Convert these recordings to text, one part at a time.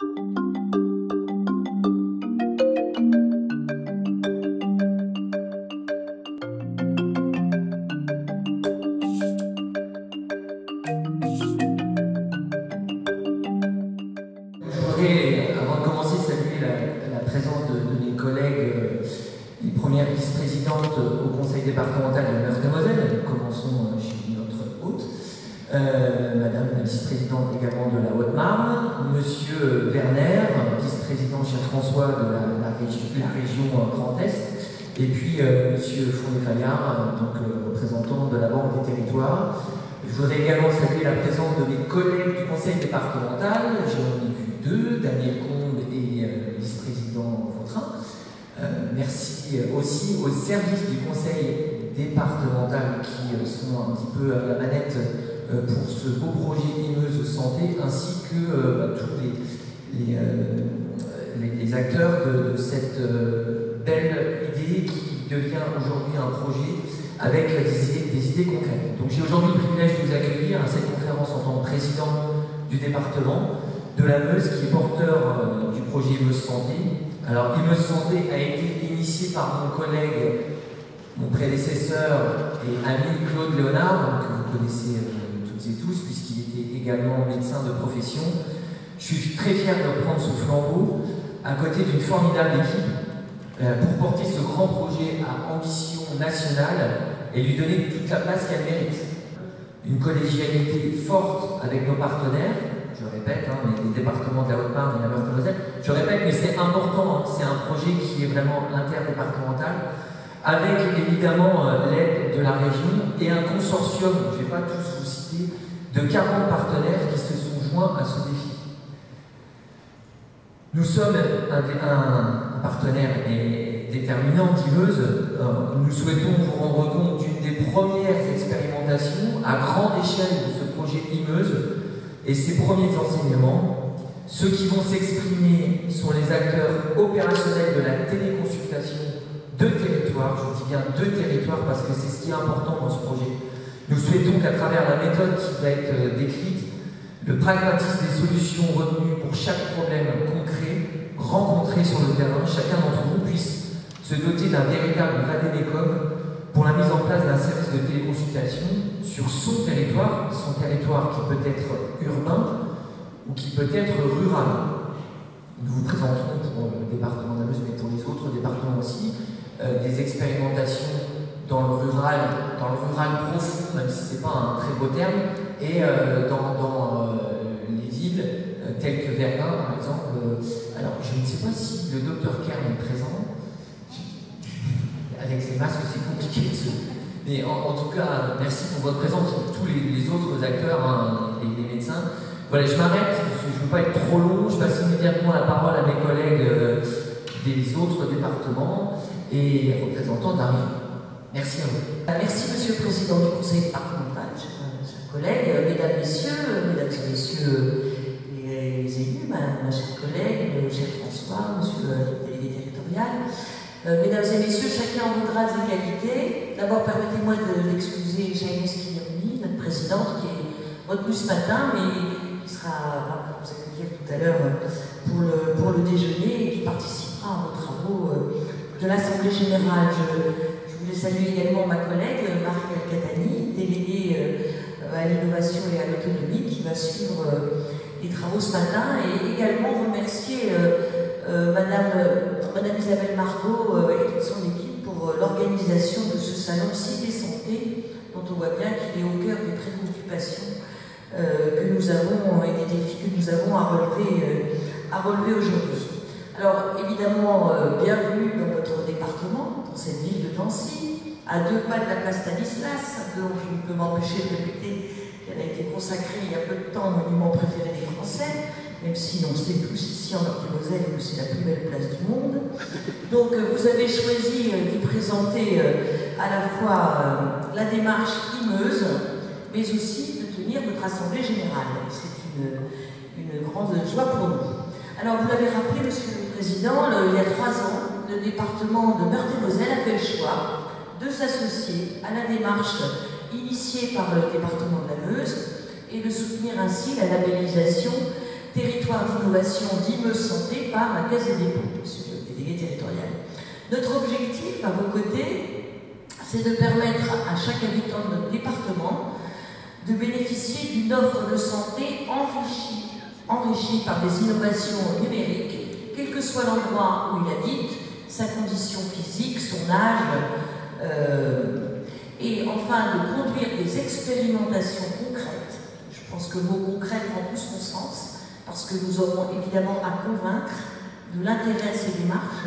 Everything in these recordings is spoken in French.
avant de commencer, saluer la, présence de, mes collègues, euh, les premières vice-présidentes au conseil départemental de Meurthe-et-Moselle. Commençons euh, chez notre hôte. Euh, Madame la vice-présidente également de la Haute-Marne, Monsieur Werner, vice-président chez François de la, région, Grand Est, et puis Monsieur Fournier-Fayard, donc représentant de la Banque des Territoires. Je voudrais également saluer la présence de mes collègues du conseil départemental, Jérôme deux, Daniel Combe et euh, vice-président Vautrin. Euh, merci aussi aux services du conseil départemental qui euh, sont un petit peu à la manette pour ce beau projet Imeuse Santé, ainsi que bah, tous les, les, acteurs de, cette belle idée qui devient aujourd'hui un projet avec des idées concrètes. Donc j'ai aujourd'hui le privilège de vous accueillir à cette conférence en tant que président du département de la Meuse qui est porteur euh, du projet Meuse Santé. Alors Meuse Santé a été initié par mon collègue, mon prédécesseur et ami Claude Léonard, que vous connaissez euh, et tous, puisqu'il était également médecin de profession. Je suis très fier de reprendre ce flambeau à côté d'une formidable équipe euh, pour porter ce grand projet à ambition nationale et lui donner toute la place qu'elle mérite. Une collégialité forte avec nos partenaires, je répète, hein, les, départements de la Haute-Marne et la Meurthe-et-Moselle, je répète, mais c'est important, hein, c'est un projet qui est vraiment interdépartemental, avec évidemment euh, l'aide de la région et un consortium, je ne vais pas tous de 40 partenaires qui se sont joints à ce défi. Nous sommes un, partenaire déterminant, Diveuse. Euh, nous souhaitons vous rendre compte d'une des premières expérimentations à grande échelle de ce projet Imeuse et ses premiers enseignements. Ceux qui vont s'exprimer sont les acteurs opérationnels de la téléconsultation de territoire. Je dis bien de territoire parce que c'est ce qui est important dans ce projet. Nous souhaitons qu'à travers la méthode qui va être euh, décrite, le pragmatisme des solutions retenues pour chaque problème concret rencontré sur le terrain, chacun d'entre nous puisse se doter d'un véritable vadémécum pour la mise en place d'un service de téléconsultation sur son territoire, son territoire qui peut être urbain ou qui peut être rural. Nous vous présenterons pour le département de mais pour les autres départements aussi, euh, des expérimentations dans le rural, dans le rural profond, même si ce n'est pas un très beau terme, et euh, dans, euh, les villes telles que Verdun, par exemple. alors, je ne sais pas si le docteur Kern est présent avec ces masques, c'est compliqué Mais en, tout cas, merci pour votre présence, tous les, autres acteurs, hein, les, médecins. Voilà, je m'arrête, je ne veux pas être trop long, je passe immédiatement la parole à mes collègues euh, des autres départements et représentants d'Arrive. Merci à. Euh, merci, Monsieur le Président du Conseil départemental, chers, collègues, euh, mesdames, messieurs, mesdames et messieurs les élus, ma, chère collègue, cher François, Monsieur le délégué territorial. Euh, mesdames et messieurs, chacun en vos grades et qualités. D'abord, permettez-moi d'excuser de, Jaime notre présidente, qui est retenue ce matin, mais qui sera vous accueillir tout à l'heure pour le, pour le déjeuner et qui participera aux travaux euh, de l'Assemblée générale. Voulais saluer également ma collègue Marie Catani, déléguée euh, à l'innovation et à l'autonomie, qui va suivre les travaux ce matin, et également remercier Madame Madame Isabelle Margot euh, et toute son équipe pour euh, l'organisation de ce salon Cité Santé, dont on voit bien qu'il est au cœur des préoccupations euh, que nous avons et des défis que nous avons à relever aujourd'hui. Alors évidemment, bienvenue dans notre département, dans cette ville de Nancy, à deux pas de la place Stanislas, dont je ne peux m'empêcher de répéter qu'elle a été consacrée il y a peu de temps au monument préféré des Français même si on sait tous ici en Meurthe-et-Moselle que c'est la plus belle place du monde. Donc euh, vous avez choisi euh, d'y présenter euh, à la fois la démarche imeuse, mais aussi de tenir votre assemblée générale. C'est une, grande joie pour nous. Alors vous l'avez rappelé, Monsieur le Président, il y a trois ans, le département de Meurthe-et-Moselle a fait le choix de s'associer à la démarche initiée par le département de la Meuse et de soutenir ainsi la labellisation territoire d'innovation d'IME Santé par la Caisse des dépôts, monsieur le délégué territorial. Notre objectif, à vos côtés, c'est de permettre à chaque habitant de notre département de bénéficier d'une offre de santé enrichie, enrichie par des innovations numériques, quel que soit l'endroit où il habite, sa condition physique, son âge, euh, et enfin de conduire des expérimentations concrètes. Je pense que le mot concret prend tout son sens, parce que nous aurons évidemment à convaincre de l'intérêt de ces démarches,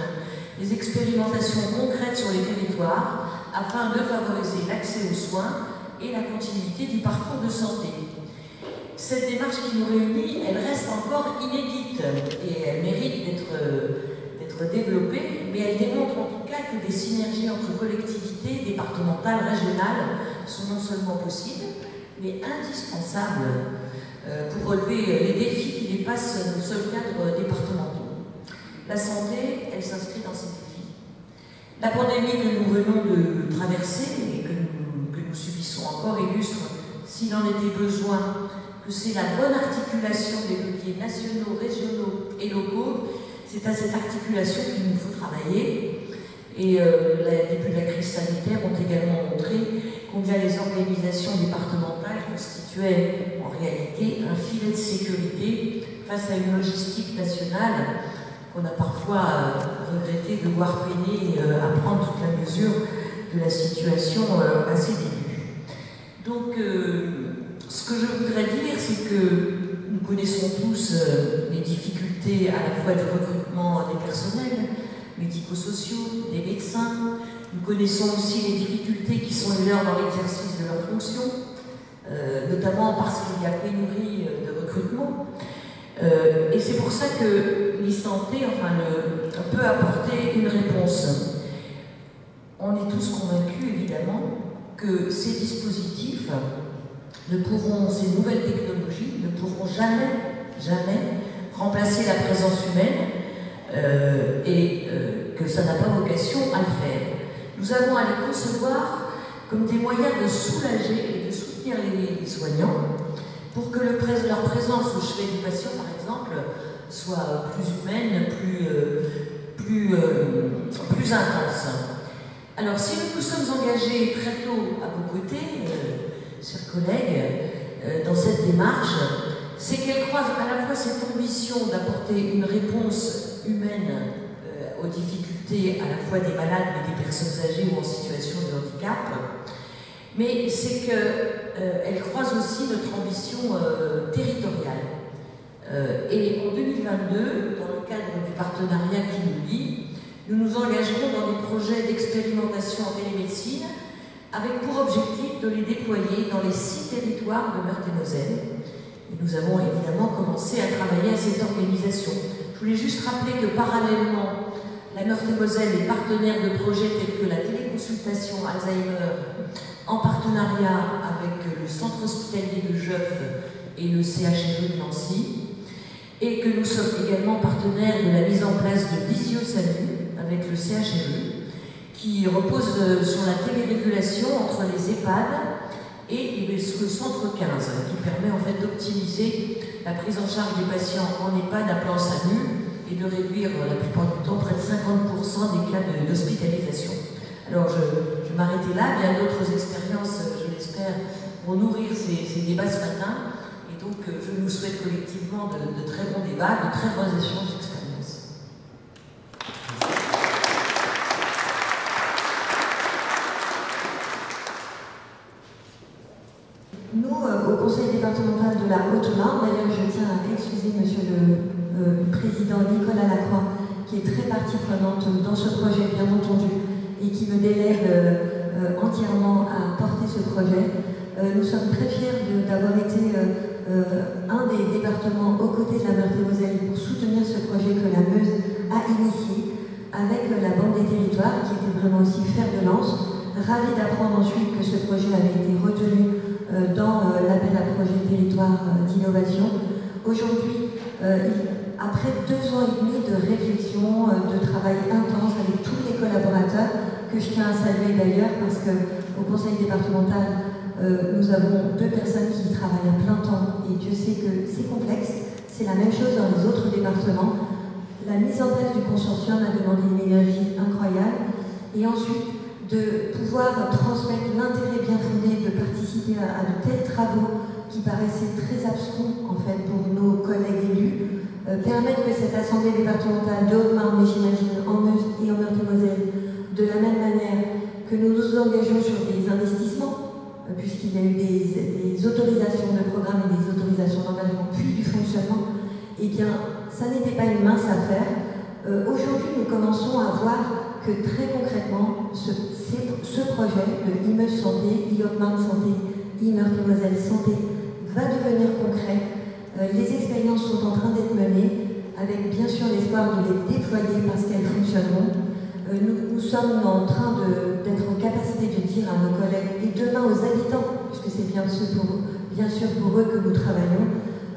des expérimentations concrètes sur les territoires, afin de favoriser l'accès aux soins et la continuité du parcours de santé. Cette démarche qui nous réunit, elle reste encore inédite et elle mérite d'être développée, mais elle démontre en tout cas que des synergies entre collectivités départementales, régionales sont non seulement possibles, mais indispensables euh, pour relever les défis qui dépassent nos seuls cadres départementaux. La santé, elle s'inscrit dans ces défis. La pandémie que nous venons de traverser et que nous, que nous subissons encore illustre, s'il en était besoin, que c'est la bonne articulation des leviers nationaux, régionaux et locaux. C'est à cette articulation qu'il nous faut travailler. Et euh, les débuts de la crise sanitaire ont également montré combien les organisations départementales constituaient en réalité un filet de sécurité face à une logistique nationale qu'on a parfois euh, regretté de voir peiner euh, à prendre toute la mesure de la situation à ses débuts. Donc, ce que je voudrais dire, c'est que nous connaissons tous les difficultés à la fois du recrutement des personnels médico-sociaux, des médecins. Nous connaissons aussi les difficultés qui sont les leurs dans l'exercice de leurs fonctions, notamment parce qu'il y a pénurie de recrutement. Euh, et c'est pour ça que l'e-santé enfin, peut apporter une réponse. On est tous convaincus, évidemment, que ces dispositifs ne pourront, ces nouvelles technologies ne pourront jamais, jamais remplacer la présence humaine euh, et euh, que ça n'a pas vocation à le faire. Nous avons à les concevoir comme des moyens de soulager et de soutenir les soignants pour que le leur présence au chevet du patient, par exemple, soit plus humaine, plus, euh, plus, plus intense. Alors, si nous nous sommes engagés très tôt à vos côtés, chers collègues, dans cette démarche, c'est qu'elle croise à la fois cette ambition d'apporter une réponse humaine aux difficultés à la fois des malades mais des personnes âgées ou en situation de handicap, mais c'est qu'elle euh, croise aussi notre ambition euh, territoriale. Euh, et en 2022, dans le cadre du partenariat qui nous lie, nous nous engagerons dans des projets d'expérimentation en télémédecine avec pour objectif de les déployer dans les six territoires de Meurthe-et-Moselle. Et nous avons évidemment commencé à travailler à cette organisation. Je voulais juste rappeler que parallèlement, la Meurthe-et-Moselle est partenaire de projets tels que la téléconsultation Alzheimer en partenariat avec le centre hospitalier de Jeuf et le CHRE de Nancy, et que nous sommes également partenaires de la mise en place de Visio avec le CHRE, qui repose euh, sur la télérégulation entre les EHPAD et le centre 15, qui permet en fait d'optimiser la prise en charge des patients en EHPAD à plan SAMU et de réduire euh, la plupart du temps près de 50% des cas d'hospitalisation. Alors je, je m'arrêter là. A d'autres expériences, je l'espère, pour nourrir ces, débats ce matin. Et donc, euh, je nous souhaite collectivement de, très bons débats, de très bons échanges d'expériences. Nous, euh, au De la Haute-Marne, d'ailleurs, je tiens à excuser Monsieur le euh, Président Nicolas Lacroix, qui est très partie prenante dans ce projet, bien entendu et qui me délègue euh, entièrement à porter ce projet. Euh, nous sommes très fiers d'avoir été euh, un des départements aux côtés de la Meurthe-et-Moselle pour soutenir ce projet que la Meuse a initié avec la Banque des Territoires qui était vraiment aussi fer de lance. Ravi d'apprendre ensuite que ce projet avait été retenu dans l'appel à projet territoire d'innovation. Aujourd'hui, après deux ans et demi de réflexion, de travail intense avec tous les collaborateurs, que je tiens à saluer d'ailleurs parce qu'au conseil départemental, euh, nous avons deux personnes qui travaillent à plein temps et Dieu sait que c'est complexe, C'est la même chose dans les autres départements. La mise en place du consortium a demandé une énergie incroyable. Et ensuite, de pouvoir transmettre l'intérêt bien fondé de participer à, de tels travaux qui paraissaient très abscons en fait pour nos collègues élus, euh, permettre que cette assemblée départementale de Haute-Marne, j'imagine en Meuse et en Meurthe-et-Moselle, de la même manière que nous nous engageons sur des investissements, euh, puisqu'il y a eu des, autorisations de programme et des autorisations d'engagement, puis du fonctionnement, eh bien, ça n'était pas une mince affaire. Euh, aujourd'hui, nous commençons à voir que très concrètement, ce, ce projet, le IME Santé, IOPMAN Santé, IME Santé, va devenir concret. Euh, les expériences sont en train d'être menées, avec bien sûr l'espoir de les déployer parce qu'elles fonctionneront. Euh, nous, sommes en train d'être en capacité de dire à nos collègues et demain aux habitants, puisque c'est bien, bien sûr pour eux que nous travaillons,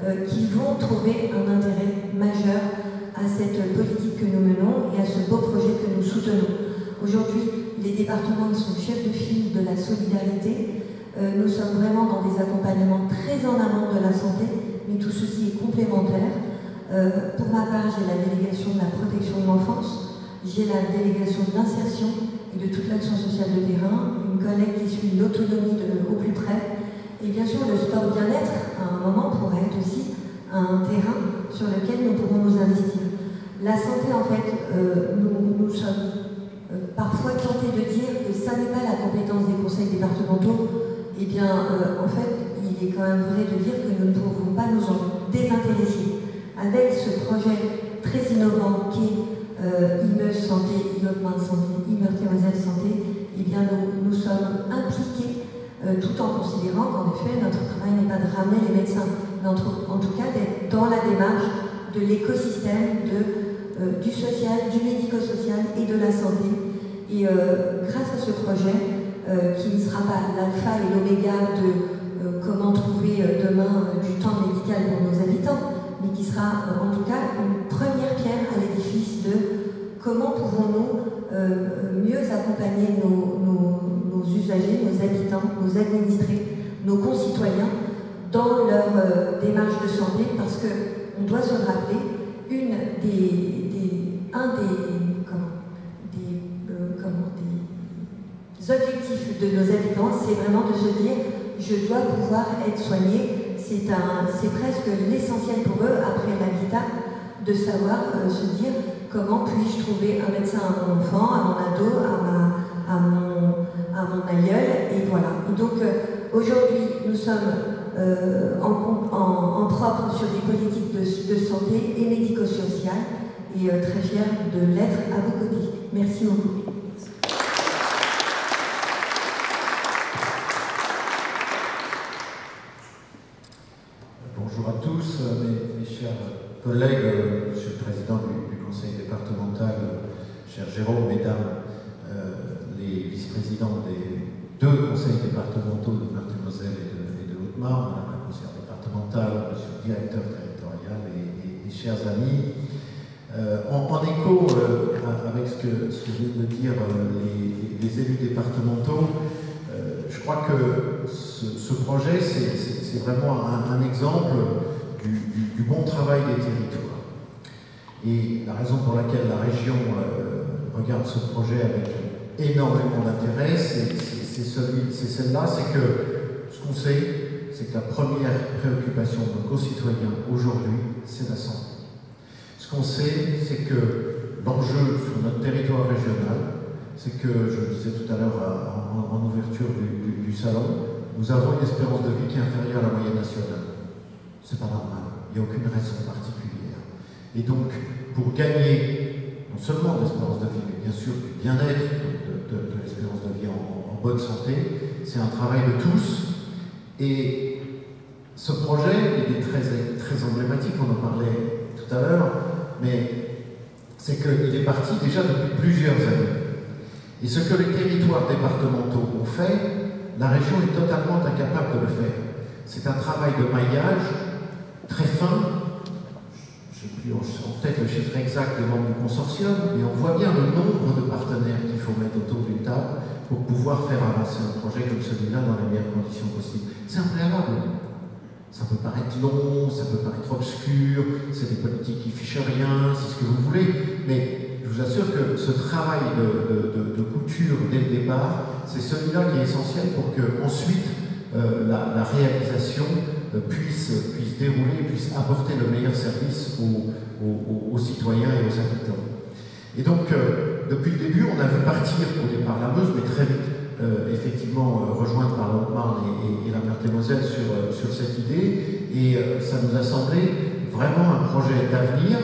euh, qu'ils vont trouver un intérêt majeur à cette politique que nous menons et à ce beau projet que nous soutenons. Aujourd'hui, les départements sont chefs de file de la solidarité. Euh, nous sommes vraiment dans des accompagnements très en amont de la santé, mais tout ceci est complémentaire. Euh, pour ma part, j'ai la délégation de la protection de l'enfance, j'ai la délégation de l'insertion et de toute l'action sociale de terrain, une collègue qui suit l'autonomie au plus près. Et bien sûr, le sport bien-être, à un moment, pourrait être aussi un terrain sur lequel nous pourrons nous investir. La santé, en fait, euh, nous, sommes euh, parfois tentés de dire que ça n'est pas la compétence des conseils départementaux. Eh bien, euh, en fait, il est quand même vrai de dire que nous ne pouvons pas nous en désintéresser. Avec ce projet très innovant qui est euh, Santé, IME Santé, Santé, eh bien, nous, nous sommes impliqués tout en considérant qu'en effet, notre travail n'est pas de ramener les médecins, mais en tout cas d'être dans la démarche de l'écosystème de euh, du social, du médico-social et de la santé. Et euh, grâce à ce projet, euh, qui ne sera pas l'alpha et l'oméga de comment trouver demain du temps médical pour nos habitants, mais qui sera en tout cas une première pierre à l'édifice de comment pouvons-nous mieux accompagner nos, nos, usagers, nos habitants, nos administrés, nos concitoyens dans leur démarche de santé, parce qu'on doit se rappeler, une des, un des, comment, des, euh, comment, des objectifs de nos habitants, c'est vraiment de se dire je dois pouvoir être soigné. C'est presque l'essentiel pour eux, après l'habitat, de savoir euh, se dire comment puis-je trouver un médecin à mon enfant, à mon ado, à, ma, à, mon, à mon aïeul, et voilà. donc euh, aujourd'hui, nous sommes en, propre sur des politiques de, de santé et médico-sociales et euh, très fière de l'être à vos côtés. Merci beaucoup. Bonjour à tous, mes, chers collègues, Monsieur le Président du, Conseil départemental, cher Jérôme, Mesdames, euh, les vice-présidents des deux conseils départementaux de Meurthe-et-Moselle et de, Haute-Marne, Madame la conseillère départementale, Monsieur le directeur territorial et chers amis, euh, en, écho euh, avec ce que, viennent de dire euh, les, élus départementaux, je crois que ce, projet, c'est vraiment un, exemple du, bon travail des territoires. Et la raison pour laquelle la région regarde ce projet avec énormément d'intérêt, c'est celle-là, c'est que ce qu'on sait, c'est que la première préoccupation de nos concitoyens aujourd'hui, c'est la santé. Ce qu'on sait, c'est que l'enjeu sur notre territoire régional, c'est que, je le disais tout à l'heure en, ouverture du, salon, nous avons une espérance de vie qui est inférieure à la moyenne nationale. C'est pas normal, il n'y a aucune raison particulière. Et donc, pour gagner non seulement l'espérance de vie, mais bien sûr du bien-être de, l'espérance de vie en, bonne santé, c'est un travail de tous. Et ce projet, il est très emblématique, on en parlait tout à l'heure, mais c'est qu'il est parti déjà depuis plusieurs années. Et ce que les territoires départementaux ont fait, la région est totalement incapable de le faire. C'est un travail de maillage très fin. Je n'ai plus en tête le chiffre exact des membres du consortium, mais on voit bien le nombre de partenaires qu'il faut mettre autour d'une table pour pouvoir faire avancer un projet comme celui-là dans les meilleures conditions possibles. C'est un préalable. Ça peut paraître long, ça peut paraître obscur, c'est des politiques qui fichent rien, c'est ce que vous voulez, mais je vous assure que ce travail de, couture dès le départ, c'est celui-là qui est essentiel pour que ensuite euh, la, réalisation euh, puisse, puisse dérouler, puisse apporter le meilleur service aux, citoyens et aux habitants. Et donc, euh, depuis le début, on a vu partir au départ la Meuse, mais très vite, effectivement, rejoindre l'Haute-Marne et, la Meurthe-et-Moselle sur, sur cette idée. Et ça nous a semblé vraiment un projet d'avenir,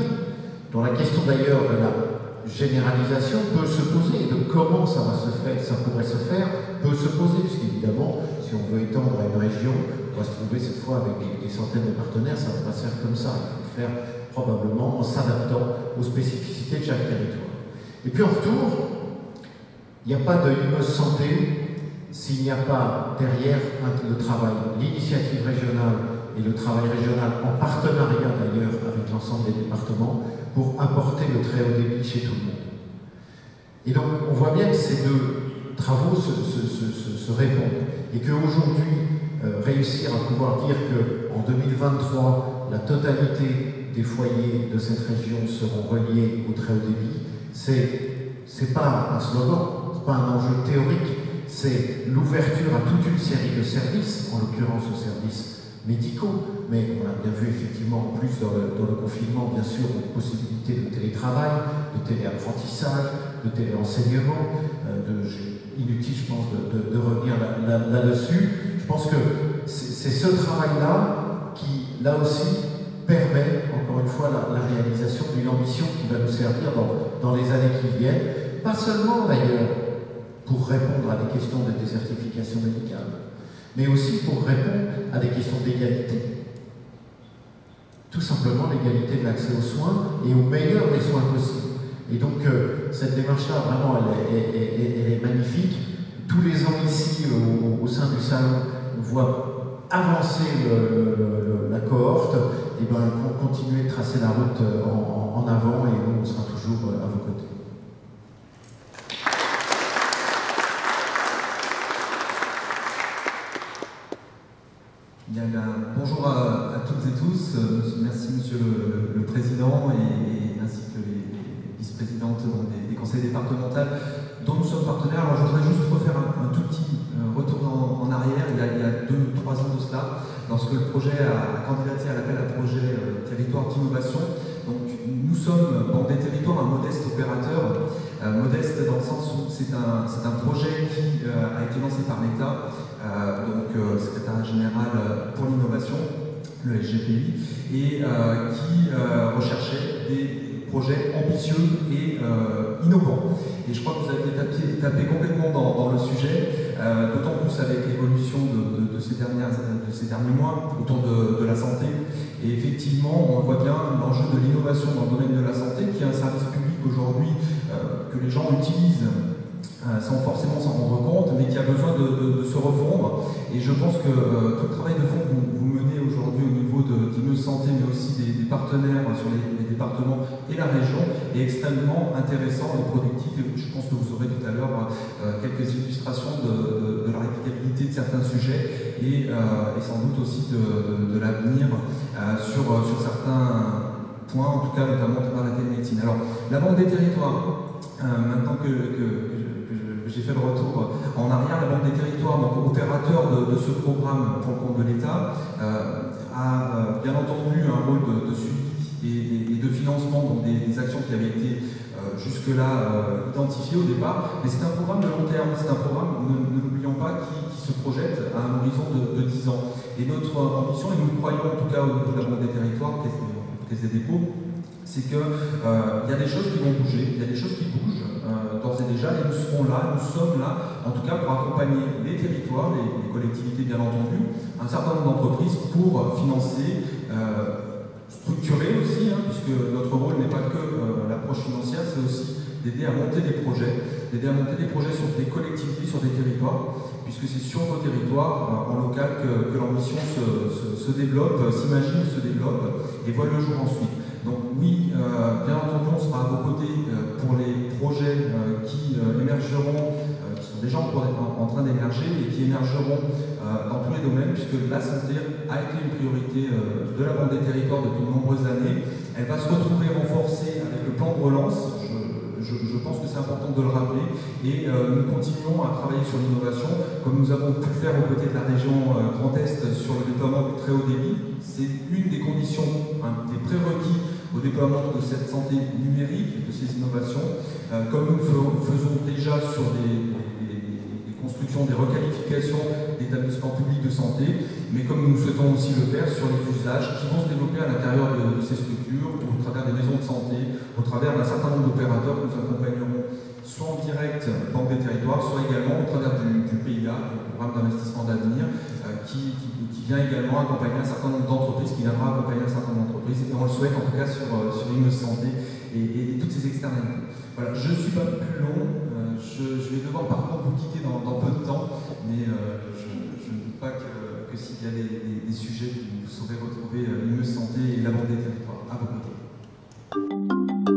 dont la question d'ailleurs de la généralisation peut se poser, de comment ça va se faire, ça pourrait se faire, peut se poser, puisqu'évidemment, si on veut étendre à une région, on va se trouver cette fois avec des, centaines de partenaires, ça ne va pas se faire comme ça, il faut le faire probablement en s'adaptant aux spécificités de chaque territoire. Et puis en retour, il n'y a pas de santé s'il n'y a pas derrière le travail, l'initiative régionale et le travail régional en partenariat d'ailleurs avec l'ensemble des départements pour apporter le très haut débit chez tout le monde. Et donc on voit bien que ces deux travaux se, répondent et qu'aujourd'hui, euh, réussir à pouvoir dire qu'en 2023, la totalité des foyers de cette région seront reliés au très haut débit, c'est pas un slogan, ce n'est pas un enjeu théorique, c'est l'ouverture à toute une série de services, en l'occurrence aux services médicaux, mais on a bien vu effectivement en plus dans le, confinement, bien sûr, une possibilité de télétravail, de téléapprentissage, de téléenseignement. Euh, inutile, je pense, de, revenir là-dessus. je pense que c'est ce travail-là qui, là aussi, permet, encore une fois, la, réalisation d'une ambition qui va nous servir dans les années qui viennent, pas seulement d'ailleurs pour répondre à des questions de désertification médicale, mais aussi pour répondre à des questions d'égalité. Tout simplement l'égalité de l'accès aux soins et au meilleur des soins possibles. Et donc euh, cette démarche-là, vraiment, elle, est magnifique. Tous les ans ici, au, sein du salon, on voit avancer la cohorte, et ben, continuer de tracer la route en, en avant et nous, on sera toujours à vos côtés. Bonjour à, toutes et tous. Euh, merci Monsieur le, Président et, ainsi que les, vice-présidentes des, conseils départementaux dont nous sommes partenaires. Alors je voudrais juste refaire un, tout petit euh, retour en, arrière. Il y, a, deux, trois ans de cela, lorsque le projet a, candidaté à l'appel à projet euh, territoire d'innovation. Donc nous sommes dans des territoires un modeste opérateur, modeste dans le sens où c'est un, projet qui a été lancé par l'État euh, donc euh, secrétaire général euh, pour l'innovation, le SGPI, et qui recherchait des projets ambitieux et innovants. Et je crois que vous avez tapé, complètement dans, le sujet, d'autant plus avec l'évolution de, ces derniers mois autour de, la santé. Et effectivement, on voit bien l'enjeu de l'innovation dans le domaine de la santé, qui est un service public aujourd'hui que les gens utilisent euh, sans forcément s'en rendre compte, mais qui a besoin de, se refondre. Et je pense que euh, tout le travail de fond que vous, menez aujourd'hui au niveau d'Immeuble Santé, mais aussi des, partenaires sur les, départements et la région, est extrêmement intéressant et productif. Et je pense que vous aurez tout à l'heure euh, quelques illustrations de, la répétabilité de certains sujets et, sans doute aussi de, l'avenir sur certains en tout cas notamment par la télémédecine. Alors, la Banque des territoires, maintenant que, j'ai fait le retour en arrière. La Banque des Territoires, donc opérateur de, ce programme pour le compte de l'État, euh, a euh, bien entendu un rôle de, suivi et, de financement des, actions qui avaient été euh, jusque-là identifiées au départ. Mais c'est un programme de long terme, c'est un programme, ne, l'oublions pas, qui, se projette à un horizon de, 10 ans. Et notre ambition, et nous croyons en tout cas au niveau de la Banque des Territoires, C'est qu'il y a des choses qui vont bouger, il y a des choses qui bougent d'ores et déjà, et nous serons là, nous sommes là, en tout cas pour accompagner les territoires, les, collectivités bien entendu, un certain nombre d'entreprises pour financer, euh, structurer aussi, hein, puisque notre rôle n'est pas que euh, l'approche financière, c'est aussi d'aider à monter des projets, d'aider à monter des projets sur des collectivités, sur des territoires, puisque c'est sur nos territoires, euh, en local, que, l'ambition se, développe, s'imagine, se développe et voit le jour ensuite. Donc oui, bien entendu, on sera à vos côtés pour les projets euh, qui euh, émergeront, euh, qui sont déjà en, train d'émerger et qui émergeront dans tous les domaines, puisque la santé a été une priorité de la bande des territoires depuis de nombreuses années. Elle va se retrouver renforcée avec le plan de relance. Je, pense que c'est important de le rappeler. Et nous continuons à travailler sur l'innovation, comme nous avons pu le faire aux côtés de la région Grand Est sur le déploiement très haut débit. C'est une des conditions, des prérequis au déploiement de cette santé numérique, de ces innovations, euh, comme nous le faisons déjà sur des, constructions, des requalifications d'établissements publics de santé, mais comme nous souhaitons aussi le faire sur les usages qui vont se développer à l'intérieur de, ces structures, au travers des maisons de santé, au travers d'un certain nombre d'opérateurs que nous accompagnerons soit en direct Banque des Territoires, soit également au travers du, PIA, le programme d'investissement d'avenir, euh, qui, vient également accompagner un certain nombre d'entreprises, qui viendra accompagner un certain nombre d'entreprises, et on le souhaite en tout cas sur, euh, sur Santé et, toutes ces externalités. Voilà, je ne suis pas plus long, euh, je, vais devoir par contre vous quitter dans, peu de temps, mais je, ne doute pas que, s'il y a des, sujets, vous saurez retrouver Imme Santé et la Banque des Territoires à vos côtés.